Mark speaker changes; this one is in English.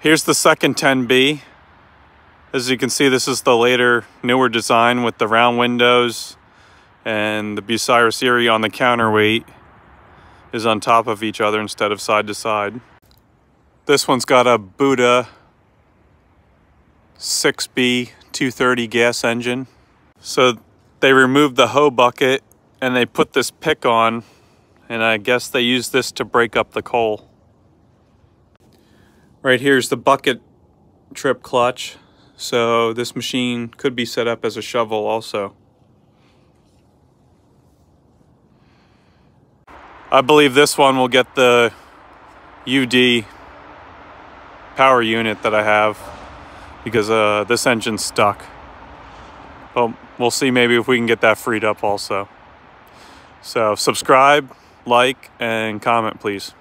Speaker 1: Here's the second 10B. As you can see, this is the later, newer design with the round windows and the Bucyrus Erie on the counterweight is on top of each other instead of side to side. This one's got a Buda 6B 230 gas engine. So they removed the hoe bucket and they put this pick on and I guess they use this to break up the coal. Right here's the bucket trip clutch. So this machine could be set up as a shovel also. I believe this one will get the UD power unit that I have because uh, this engine's stuck. But we'll see maybe if we can get that freed up also. So subscribe, like, and comment please.